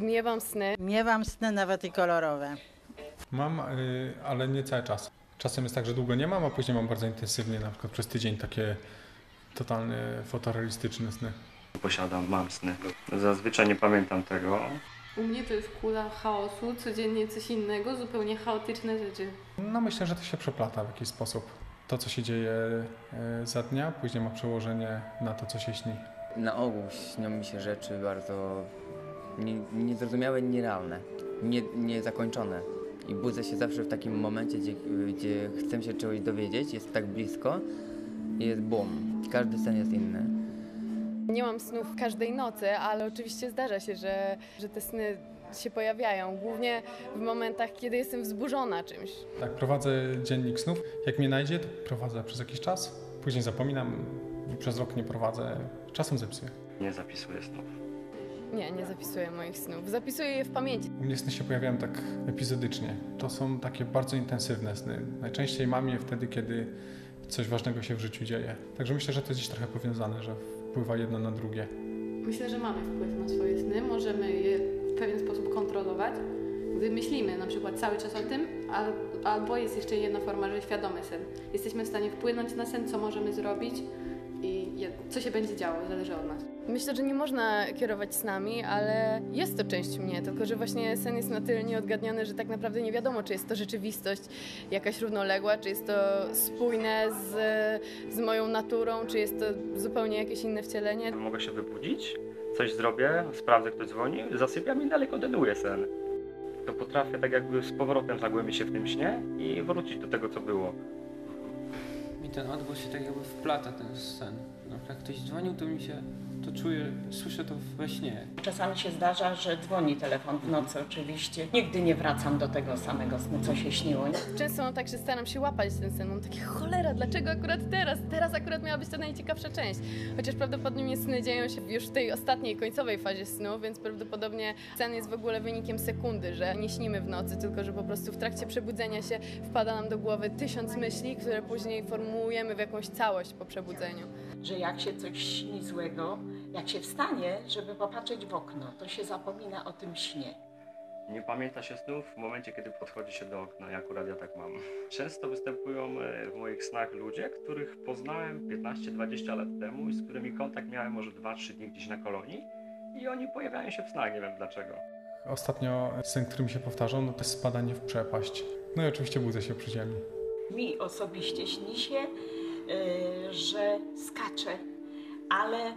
Miewam sny. Miewam sny nawet i kolorowe. Mam, y, ale nie cały czas. Czasem jest tak, że długo nie mam, a później mam bardzo intensywnie, na przykład przez tydzień takie totalnie fotorealistyczne sny. Posiadam, mam sny. Zazwyczaj nie pamiętam tego. U mnie to jest kula chaosu, codziennie coś innego, zupełnie chaotyczne rzeczy. No myślę, że to się przeplata w jakiś sposób. To, co się dzieje y, za dnia, później ma przełożenie na to, co się śni. Na ogół śnią mi się rzeczy bardzo niezrozumiałe, nierealne, nie, niezakończone. I budzę się zawsze w takim momencie, gdzie, gdzie chcę się czegoś dowiedzieć, jest tak blisko i jest bum. Każdy sen jest inny. Nie mam snów każdej nocy, ale oczywiście zdarza się, że, że te sny się pojawiają. Głównie w momentach, kiedy jestem wzburzona czymś. Tak, prowadzę dziennik snów. Jak mnie najdzie, to prowadzę przez jakiś czas. Później zapominam przez rok nie prowadzę. Czasem zepsuję. Nie zapisuję snów. Nie, nie zapisuję moich snów. Zapisuję je w pamięci. U mnie sny się pojawiają tak epizodycznie. To są takie bardzo intensywne sny. Najczęściej mam je wtedy, kiedy coś ważnego się w życiu dzieje. Także myślę, że to jest gdzieś trochę powiązane, że wpływa jedno na drugie. Myślę, że mamy wpływ na swoje sny, możemy je w pewien sposób kontrolować. Gdy myślimy na przykład cały czas o tym, al, albo jest jeszcze jedna forma, że świadomy sen. Jesteśmy w stanie wpłynąć na sen, co możemy zrobić i co się będzie działo, zależy od nas. Myślę, że nie można kierować snami, ale jest to część mnie, tylko że właśnie sen jest na tyle nieodgadniony, że tak naprawdę nie wiadomo, czy jest to rzeczywistość jakaś równoległa, czy jest to spójne z, z moją naturą, czy jest to zupełnie jakieś inne wcielenie. Mogę się wybudzić, coś zrobię, sprawdzę, kto dzwoni, zasypiam i dalej kontynuuję sen. To potrafię tak jakby z powrotem zagłębić się w tym śnie i wrócić do tego, co było. Mi ten odgłos się tak jakby wplata ten sen. No, jak ktoś dzwonił, to mi się to czuję, słyszę to we śnie. Czasami się zdarza, że dzwoni telefon w nocy oczywiście. Nigdy nie wracam do tego samego snu, co się śniło. Często mam tak, że staram się łapać ten sen. Mam takie cholera, dlaczego akurat teraz? Teraz akurat miała być ta najciekawsza część. Chociaż prawdopodobnie sny dzieją się już w tej ostatniej, końcowej fazie snu, więc prawdopodobnie sen jest w ogóle wynikiem sekundy, że nie śnimy w nocy, tylko że po prostu w trakcie przebudzenia się wpada nam do głowy tysiąc myśli, które później formułujemy w jakąś całość po przebudzeniu. Że jak się coś śni złego, jak się wstanie, żeby popatrzeć w okno, to się zapomina o tym śnie. Nie pamięta się snów w momencie, kiedy podchodzi się do okna. Ja akurat ja tak mam. Często występują e, w moich snach ludzie, których poznałem 15-20 lat temu i z którymi kontakt miałem może 2-3 dni gdzieś na kolonii. I oni pojawiają się w snach, nie wiem dlaczego. Ostatnio sen, który mi się powtarzał, no to jest spadanie w przepaść. No i oczywiście budzę się przy ziemi. Mi osobiście śni się, y, że skaczę, ale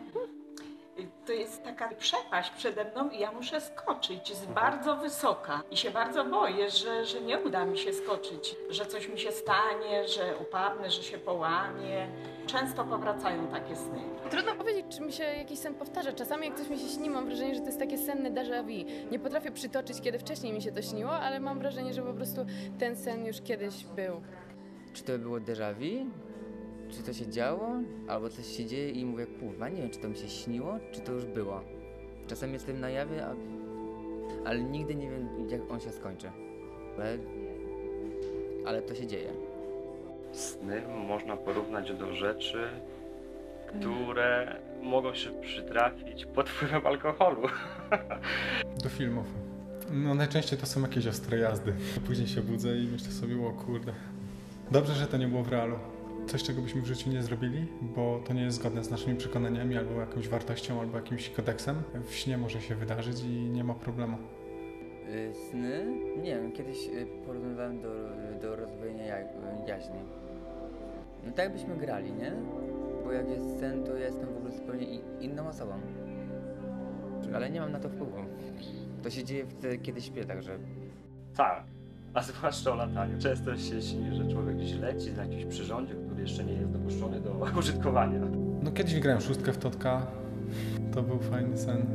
to jest taka przepaść przede mną i ja muszę skoczyć, jest bardzo wysoka i się bardzo boję, że, że nie uda mi się skoczyć, że coś mi się stanie, że upadnę, że się połamię. Często powracają takie sny. Trudno powiedzieć, czy mi się jakiś sen powtarza. Czasami jak coś mi się śni, mam wrażenie, że to jest takie senne déjà vu. Nie potrafię przytoczyć, kiedy wcześniej mi się to śniło, ale mam wrażenie, że po prostu ten sen już kiedyś był. Czy to było déjà vu? Czy to się działo? Albo coś się dzieje i mówię, kurwa, nie wiem, czy to mi się śniło, czy to już było. Czasem jestem na jawie, a... ale nigdy nie wiem, jak on się skończy. Ale, ale to się dzieje. Sny można porównać do rzeczy, które mogą się przytrafić pod wpływem alkoholu. Do filmów. No najczęściej to są jakieś ostre jazdy. Później się budzę i myślę sobie, o kurde. Dobrze, że to nie było w realu. Coś, czego byśmy w życiu nie zrobili, bo to nie jest zgodne z naszymi przekonaniami, albo jakąś wartością, albo jakimś kodeksem. W śnie może się wydarzyć i nie ma problemu. Y, Sny? Nie wiem, kiedyś y, porównywałem do, do rozwojenia ja, jaźni. No tak jakbyśmy grali, nie? Bo jak jest sen, to ja jestem w ogóle zupełnie inną osobą. Ale nie mam na to wpływu. To się dzieje wtedy, kiedy śpię, także Tak, a zwłaszcza o lataniu. Często się śni, że człowiek gdzieś leci na jakimś przyrządzie, który jeszcze nie jest dopuszczony do użytkowania. No kiedyś wygrałem szóstkę w Totka. To był fajny sen.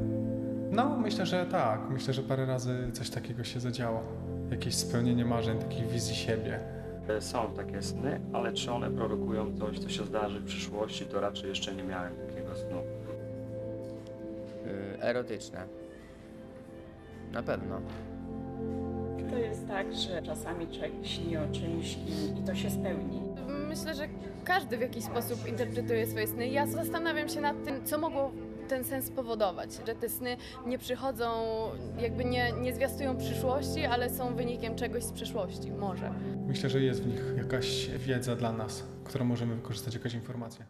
No, myślę, że tak. Myślę, że parę razy coś takiego się zadziało. Jakieś spełnienie marzeń, takich wizji siebie. E, Są takie sny, ale czy one prorokują coś, co się zdarzy w przyszłości, to raczej jeszcze nie miałem takiego snu. y, erotyczne. Na pewno. To jest tak, że czasami człowiek śni o czymś i, i to się spełni. Myślę, że każdy w jakiś sposób interpretuje swoje sny. Ja zastanawiam się nad tym, co mogło ten sen spowodować, że te sny nie przychodzą, jakby nie, nie zwiastują przyszłości, ale są wynikiem czegoś z przeszłości, może. Myślę, że jest w nich jakaś wiedza dla nas, którą możemy wykorzystać, jakaś informacja.